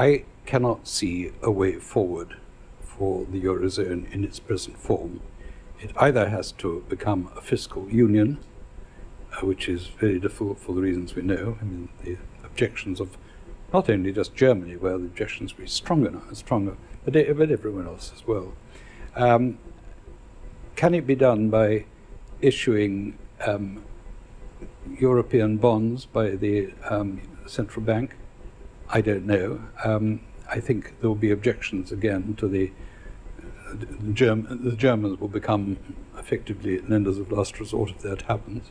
I cannot see a way forward for the Eurozone in its present form. It either has to become a fiscal union, uh, which is very difficult for the reasons we know. I mean, the objections of not only just Germany, where the objections be stronger stronger, but, but everyone else as well. Um, can it be done by issuing um, European bonds by the um, central bank? I don't know. Um, I think there will be objections again to the the, Germ the Germans will become effectively lenders of last resort if that happens.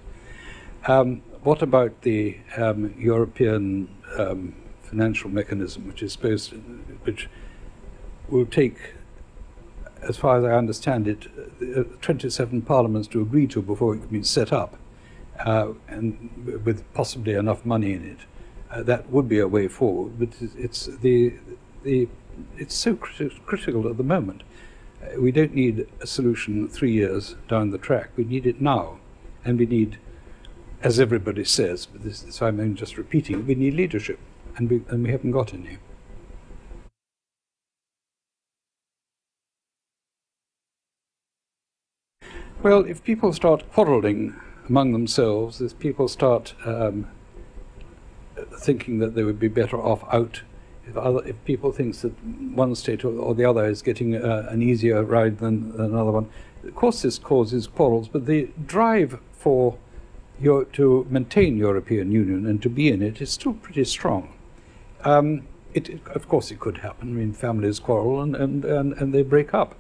Um, what about the um, European um, financial mechanism, which is supposed to, which will take, as far as I understand it, uh, 27 parliaments to agree to before it can be set up, uh, and with possibly enough money in it. Uh, that would be a way forward, but it's the the it's so crit critical at the moment. Uh, we don't need a solution three years down the track. We need it now, and we need, as everybody says, but this, so I'm just repeating, we need leadership and we, and we haven't got any. Well, if people start quarrelling among themselves, if people start um, thinking that they would be better off out, if, other, if people think that one state or, or the other is getting uh, an easier ride than, than another one, of course this causes quarrels, but the drive for your, to maintain European Union and to be in it is still pretty strong. Um, it, it, of course, it could happen. I mean, families quarrel and, and, and, and they break up.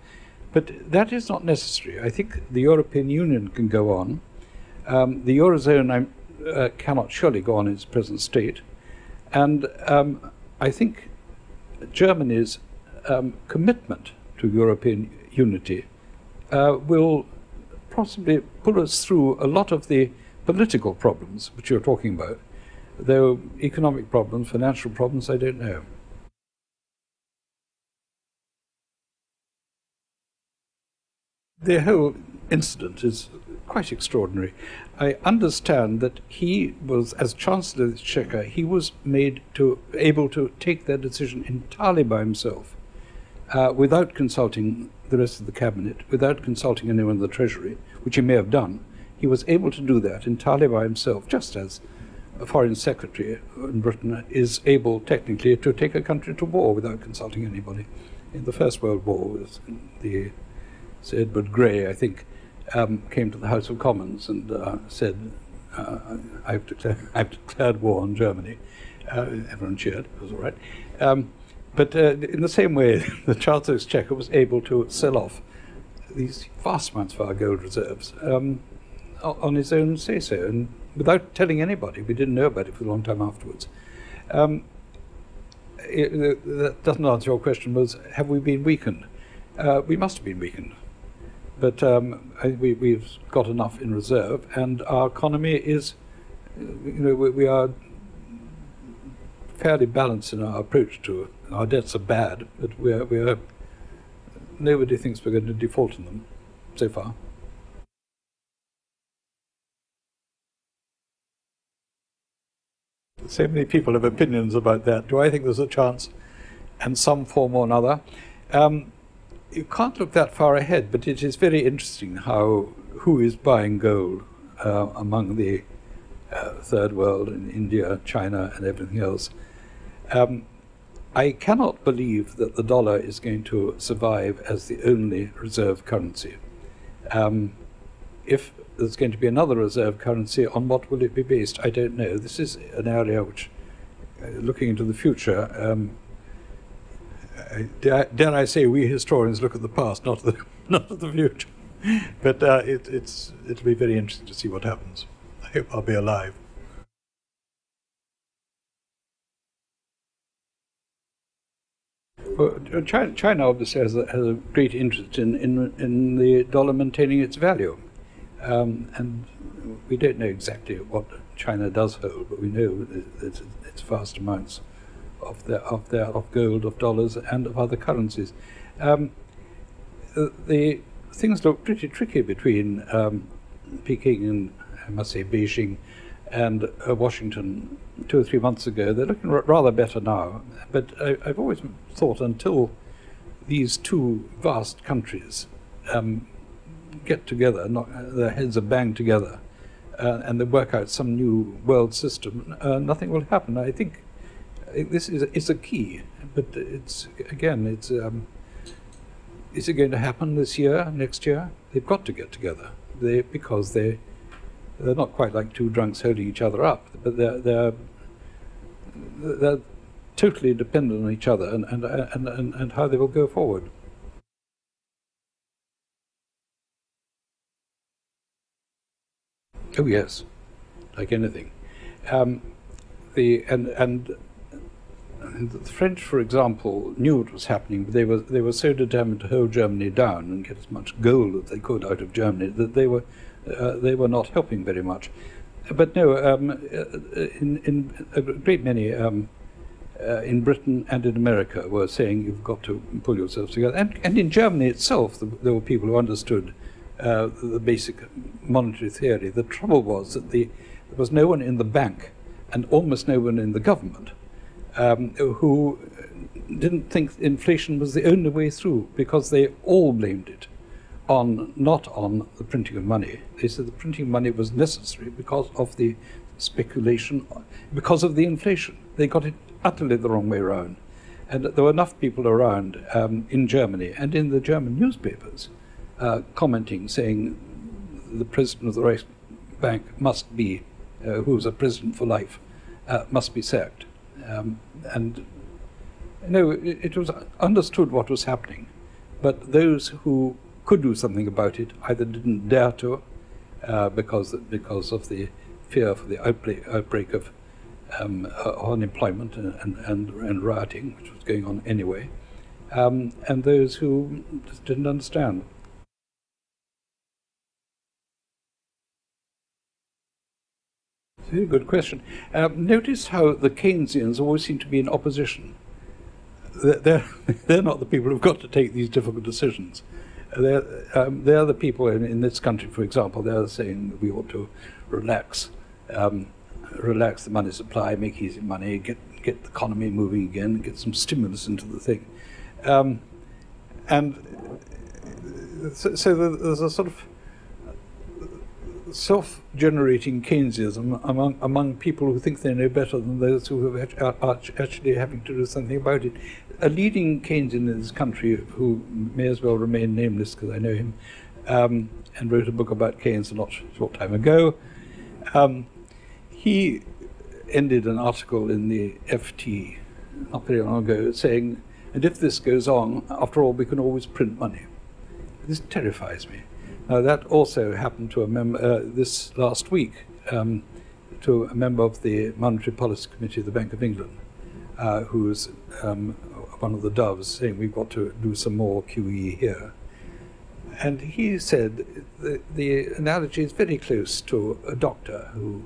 But that is not necessary. I think the European Union can go on. Um, the Eurozone uh, cannot surely go on in its present state. And um, I think Germany's um, commitment to European unity uh, will possibly pull us through a lot of the political problems which you're talking about Though economic problems, financial problems, I don't know. The whole incident is quite extraordinary. I understand that he was, as Chancellor of the Exchequer, he was made to able to take that decision entirely by himself, uh, without consulting the rest of the cabinet, without consulting anyone in the Treasury, which he may have done. He was able to do that entirely by himself, just as a foreign secretary in Britain is able technically to take a country to war without consulting anybody. In the First World War, the Sir Edward Grey, I think, um, came to the House of Commons and uh, said, uh, I've, declared, I've, declared, war on Germany. Uh, everyone cheered, it was all right. Um, but uh, in the same way, the of Exchequer was able to sell off these vast amounts of our gold reserves um, on his own say-so. And without telling anybody. We didn't know about it for a long time afterwards. Um, it, that doesn't answer your question. Was have we been weakened? Uh, we must have been weakened, but um, we, we've got enough in reserve, and our economy is, you know, we, we are fairly balanced in our approach to it. Our debts are bad, but we're, we're nobody thinks we're going to default on them so far. so many people have opinions about that. Do I think there's a chance in some form or another? Um, you can't look that far ahead, but it is very interesting how who is buying gold uh, among the uh, third world in India, China, and everything else. Um, I cannot believe that the dollar is going to survive as the only reserve currency. Um, if there's going to be another reserve currency. On what will it be based? I don't know. This is an area which, uh, looking into the future, um, dare, I say, we historians look at the past, not the not at the future. but uh, it, it's it'll be very interesting to see what happens. I hope I'll be alive. Well, China, China obviously has a, has a great interest in, in, in the dollar maintaining its value. Um, and we don't know exactly what China does hold, but we know it's, it's vast amounts of their, of their of gold, of dollars, and of other currencies. Um, the things look pretty tricky between um, Peking and I must say Beijing and uh, Washington two or three months ago. They're looking r- rather better now. But I, have always thought until these two vast countries um, get together, not, uh, their heads are banged together, uh, and they work out some new world system, uh, nothing will happen. I think this is is a key, but it's again, it's um, is it going to happen this year, next year? They've got to get together. They because they they're not quite like two drunks holding each other up, but they're they're they're totally dependent on each other and and and and, and how they will go forward. Oh yes, like anything. Um, the and and the French, for example, knew what was happening, but they were they were so determined to hold Germany down and get as much gold as they could out of Germany that they were uh, they were not helping very much. But no, um, uh, in in a great many. Um, uh, in Britain and in America were saying you've got to pull yourselves together. And, and in Germany itself, the, there were people who understood uh, the basic monetary theory. The trouble was that the, there was no one in the bank and almost no one in the government um, who didn't think inflation was the only way through because they all blamed it on not on the printing of money. They said the printing of money was necessary because of the speculation, because of the inflation. They got it utterly the wrong way around. And there were enough people around um, in Germany and in the German newspapers uh, commenting, saying the president of the Reichsbank must be, uh, who was a president for life, uh, must be sacked. Um, and no, it, it, was understood what was happening, but those who could do something about it either didn't dare to, uh, because because of the fear for the outbreak, outbreak of um, uh, unemployment and, and, and, and, rioting, which was going on anyway, um, and those who just didn't understand. Very good question. Um, notice how the Keynesians always seem to be in opposition. They're, they're not the people who've got to take these difficult decisions. They're, um, they're the people in, in, this country, for example, they're saying we ought to relax, um, relax the money supply, make easy money, get, get the economy moving again, get some stimulus into the thing. Um, and so, so, there's a sort of self-generating Keynesianism among among people who think they know better than those who are actually having to do something about it. A leading Keynesian in this country, who may as well remain nameless because I know him, um, and wrote a book about Keynes a not short time ago. Um, he ended an article in the FT not very long ago saying, "And if this goes on, after all, we can always print money." This terrifies me. Now, that also happened to a member uh, this last week um, to a member of the Monetary Policy Committee of the Bank of England, uh, who was um, one of the doves, saying we've got to do some more QE here. And he said the, the analogy is very close to a doctor who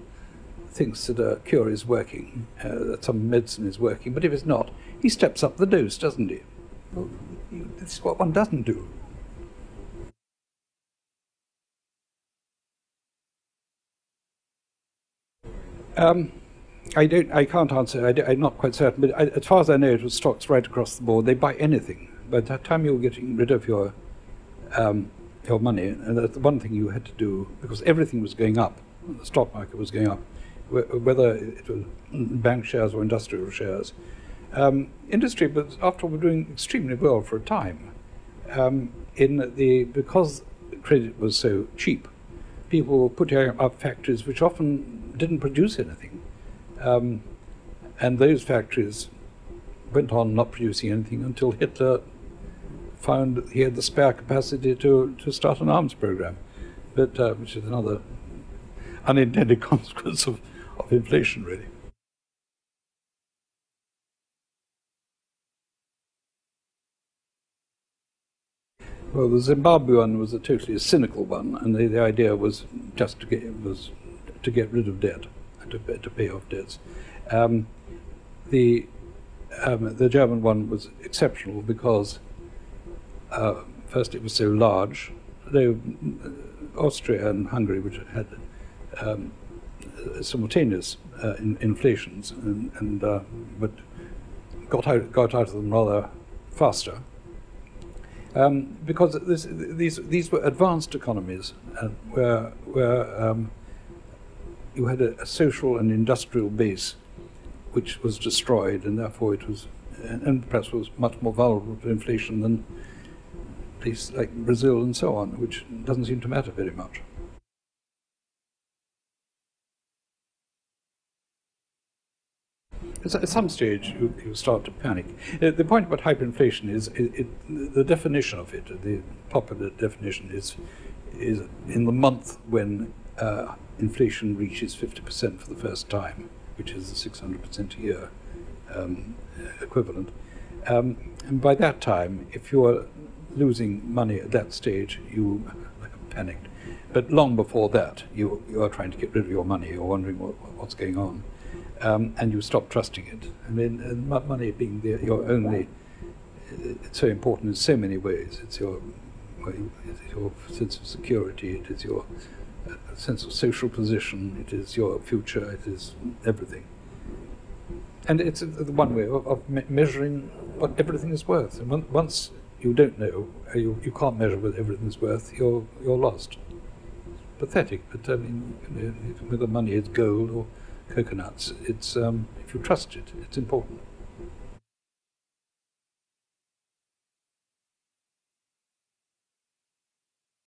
thinks that a cure is working, uh, that some medicine is working, but if it's not, he steps up the dose, doesn't he? Well, this is what one doesn't do. Um, I don't. I can't answer. I am not quite certain. But I, as far as I know, it was stocks right across the board. They buy anything. By the time you're getting rid of your um, your money, and that's the one thing you had to do because everything was going up. The stock market was going up, whether it was bank shares or industrial shares. Um, industry, but after all, were doing extremely well for a time. Um, in the because credit was so cheap, people were putting up factories which often didn't produce anything. Um, and those factories went on not producing anything until Hitler found he had the spare capacity to, to start an arms program, but uh, which is another unintended consequence of, of inflation, really. Well, the Zimbabwe one was a totally cynical one, and the, the idea was just to get was to get rid of debt and to, to pay off debts. Um, the um, the German one was exceptional because uh, first it was so large. Though Austria and Hungary, which had um, simultaneous uh, in, inflations, and, and uh, but got out got out of them rather faster. Um, because this, these these were advanced economies, uh, where where um, you had a, a, social and industrial base, which was destroyed, and therefore it was, and, and perhaps was much more vulnerable to inflation than places like Brazil and so on, which doesn't seem to matter very much. at some stage you, you, start to panic. Uh, the point about hyperinflation is it, it, the definition of it, the popular definition is, is in the month when uh, inflation reaches 50% for the first time, which is the 600% a year um, equivalent. Um, and by that time, if you're losing money at that stage, you panicked. But long before that, you, you are trying to get rid of your money. You're wondering what, what's going on um, and you stop trusting it. I mean, money being the, your only, it's so important in so many ways. It's your, it's your sense of security, it is your uh, sense of social position, it is your future, it is everything. And it's the one way of, of me measuring what everything is worth. And once you don't know, uh, you, you can't measure what everything is worth, you're, you're lost. Pathetic, but I mean, you know, whether money is gold or coconuts. It's um, if you trust it, it's important.